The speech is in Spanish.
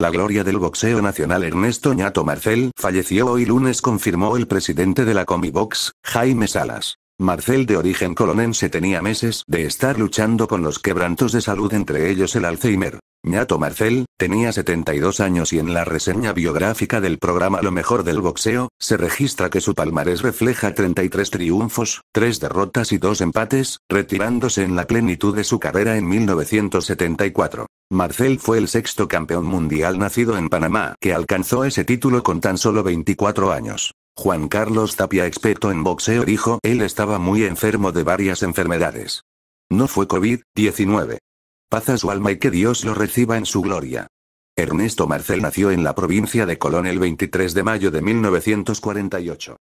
La gloria del boxeo nacional Ernesto Ñato Marcel falleció hoy lunes confirmó el presidente de la Comibox, Jaime Salas. Marcel de origen colonense tenía meses de estar luchando con los quebrantos de salud entre ellos el Alzheimer. Ñato Marcel, tenía 72 años y en la reseña biográfica del programa Lo mejor del boxeo, se registra que su palmarés refleja 33 triunfos, 3 derrotas y 2 empates, retirándose en la plenitud de su carrera en 1974. Marcel fue el sexto campeón mundial nacido en Panamá que alcanzó ese título con tan solo 24 años. Juan Carlos Tapia, experto en boxeo, dijo, él estaba muy enfermo de varias enfermedades. No fue COVID-19. Paz a su alma y que Dios lo reciba en su gloria. Ernesto Marcel nació en la provincia de Colón el 23 de mayo de 1948.